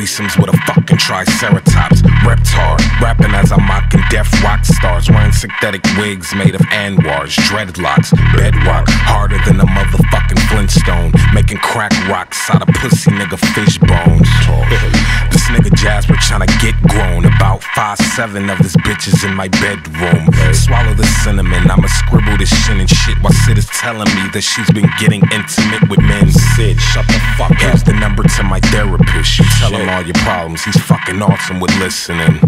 threesomes with a fucking triceratops. Reptar, rapping as I'm mocking deaf rock stars. Wearing synthetic wigs made of anwars, dreadlocks, bedrock, harder than a motherfucking Flintstone. Making crack rocks out of pussy nigga fish bones. This nigga Jasper tryna get grown. About five seven of this bitches in my bedroom. Swallow the cinnamon, I'ma scribble this shit and shit while Sid is telling me that she's been getting intimate with men. Sid, shut the fuck up. Here's the number to my therapist. You tell him all your problems. He's fucking awesome with listening.